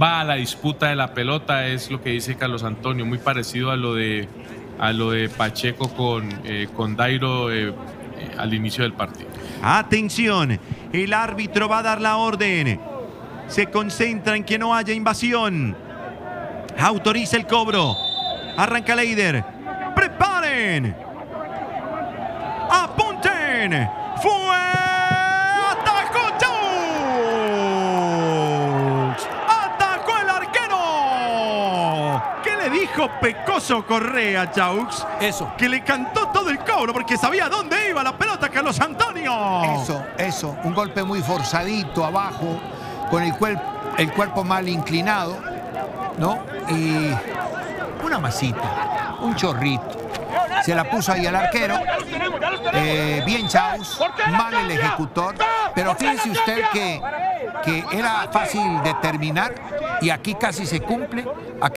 va a la disputa de la pelota, es lo que dice Carlos Antonio, muy parecido a lo de, a lo de Pacheco con, eh, con Dairo eh, eh, al inicio del partido. Atención, el árbitro va a dar la orden. Se concentra en que no haya invasión. Autoriza el cobro. Arranca Leider. ¡Preparen! ¡Apunten! ¡Fue! ¿Qué le dijo Pecoso Correa Chaux? Eso. Que le cantó todo el cobro porque sabía dónde iba la pelota Carlos Antonio. Eso, eso. Un golpe muy forzadito abajo, con el, cuerpo el cuerpo mal inclinado, ¿no? Y una masita, un chorrito. Se la puso ahí al arquero. Eh, bien Chaus, mal el ejecutor. Pero fíjese usted que, que era fácil determinar y aquí casi se cumple. Aquí